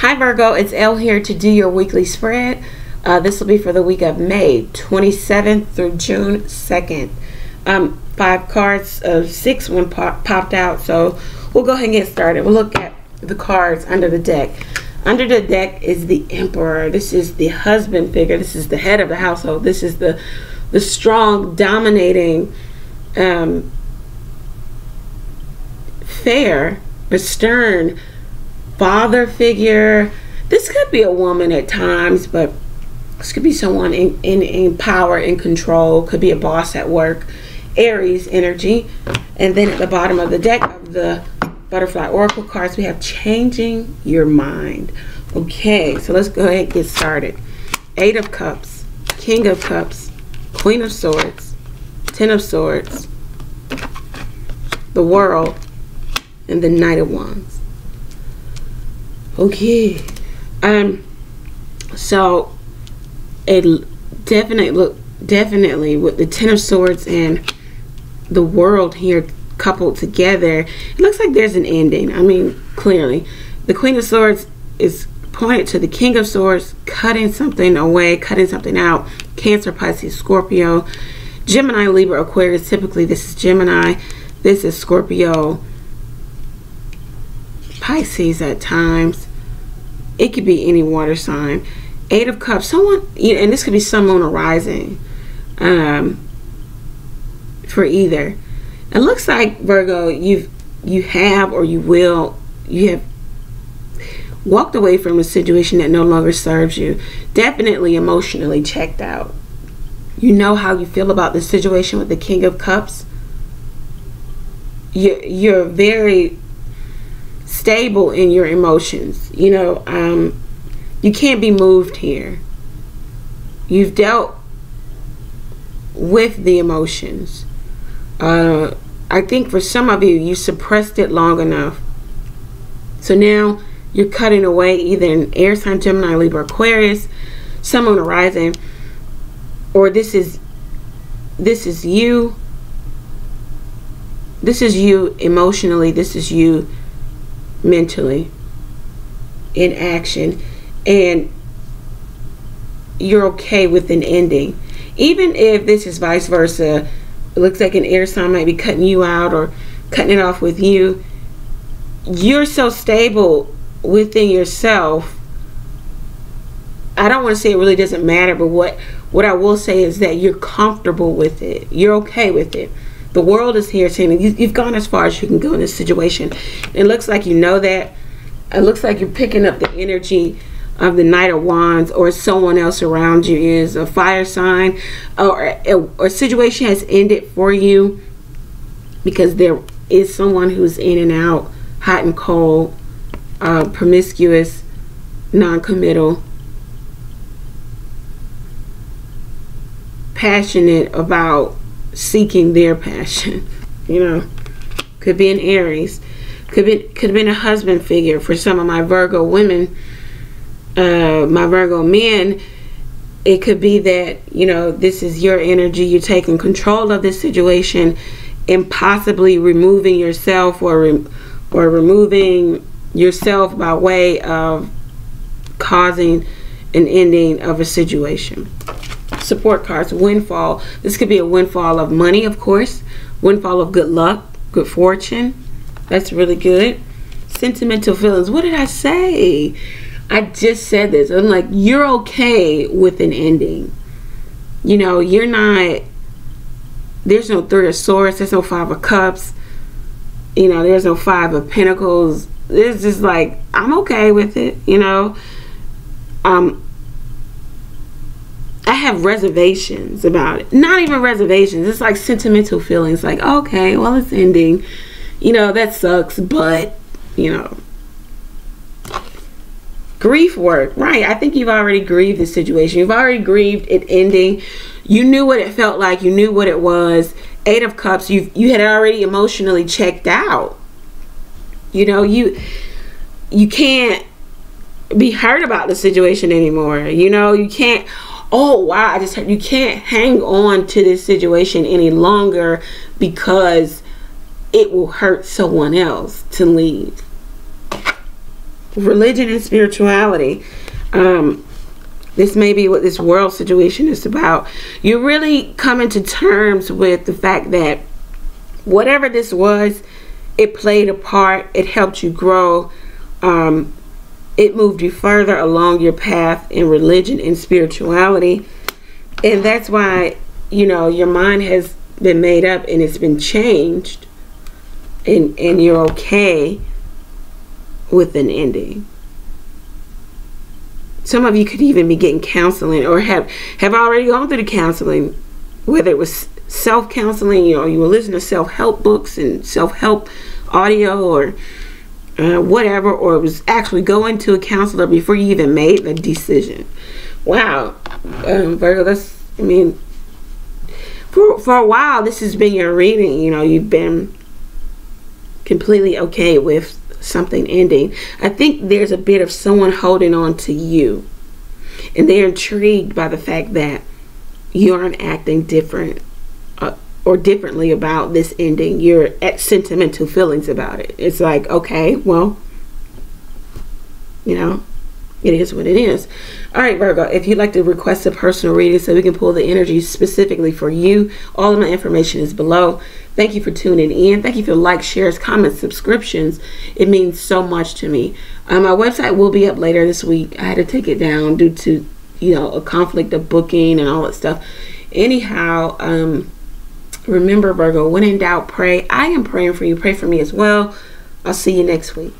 Hi Virgo, it's Elle here to do your weekly spread. Uh, this will be for the week of May 27th through June 2nd. Um, five cards of six one pop, popped out, so we'll go ahead and get started. We'll look at the cards under the deck. Under the deck is the Emperor. This is the husband figure. This is the head of the household. This is the the strong, dominating, um, fair but stern father figure. This could be a woman at times, but this could be someone in, in, in power and control. Could be a boss at work. Aries energy. And then at the bottom of the deck of the butterfly oracle cards, we have changing your mind. Okay, so let's go ahead and get started. Eight of Cups, King of Cups, Queen of Swords, Ten of Swords, the World, and the Knight of Wands. Okay. Um. So, it definitely look definitely with the Ten of Swords and the World here coupled together, it looks like there's an ending. I mean, clearly, the Queen of Swords is pointed to the King of Swords, cutting something away, cutting something out. Cancer, Pisces, Scorpio, Gemini, Libra, Aquarius. Typically, this is Gemini. This is Scorpio. Pisces at times. It could be any water sign. Eight of Cups. Someone, and this could be Sun, Moon, or Rising um, for either. It looks like Virgo, you've you have or you will you have walked away from a situation that no longer serves you. Definitely emotionally checked out. You know how you feel about the situation with the King of Cups. You're, you're very stable in your emotions. You know, um, you can't be moved here. You've dealt with the emotions. Uh, I think for some of you, you suppressed it long enough. So now you're cutting away either in air sign, Gemini, Libra, Aquarius, Moon, Rising, or this is this is you. This is you emotionally. This is you mentally in action and you're okay with an ending. Even if this is vice versa it looks like an air sign might be cutting you out or cutting it off with you you're so stable within yourself. I don't want to say it really doesn't matter but what what i will say is that you're comfortable with it. You're okay with it the world is here you, have gone as far as you can go in this situation. It looks like you know that. It looks like you're picking up the energy of the Knight of Wands or someone else around you is a fire sign or a, a situation has ended for you because there is someone who's in and out, hot and cold, uh, promiscuous, non-committal, passionate about seeking their passion. You know, could be an Aries, could be could have been a husband figure for some of my Virgo women. Uh, my Virgo men, it could be that you know this is your energy. You're taking control of this situation, and possibly removing yourself or re- or removing yourself by way of causing an ending of a situation support cards windfall. This could be a windfall of money of course. Windfall of good luck good fortune. That's really good. Sentimental feelings. What did i say? I just said this. I'm like you're okay with an ending. You know you're not there's no three of swords there's no five of cups. You know there's no five of pentacles. It's just like i'm okay with it you know? Um I have reservations about it. Not even reservations. It's like sentimental feelings. Like, okay, well, it's ending. You know, that sucks, but, you know. Grief work. Right. I think you've already grieved the situation. You've already grieved it ending. You knew what it felt like. You knew what it was. Eight of Cups. You you had already emotionally checked out. You know, you you can't be hurt about the situation anymore. You know, you can't oh wow i just you can't hang on to this situation any longer because it will hurt someone else to leave religion and spirituality. Um, this may be what this world situation is about. You're really coming to terms with the fact that whatever this was, it played a part. It helped you grow. Um, it moved you further along your path in religion and spirituality. And that's why, you know, your mind has been made up and it's been changed. And, and you're okay with an ending. Some of you could even be getting counseling or have have already gone through the counseling, whether it was self counseling, you know, you were listening to self help books and self help audio or uh, whatever, or it was actually going to a counselor before you even made the decision. Wow, um, Virgo, that's I mean, for for a while this has been your reading. You know, you've been completely okay with something ending. I think there's a bit of someone holding on to you, and they're intrigued by the fact that you aren't acting different or differently about this ending. You're at sentimental feelings about it. It's like, okay, well, you know, it is what it is. All right, Virgo, if you'd like to request a personal reading so we can pull the energy specifically for you, all of my information is below. Thank you for tuning in. Thank you for likes, shares, comments, subscriptions. It means so much to me. Um, my website will be up later this week. I had to take it down due to, you know, a conflict of booking and all that stuff. Anyhow, um, remember, Virgo, when in doubt, pray. I am praying for you. Pray for me as well. I'll see you next week.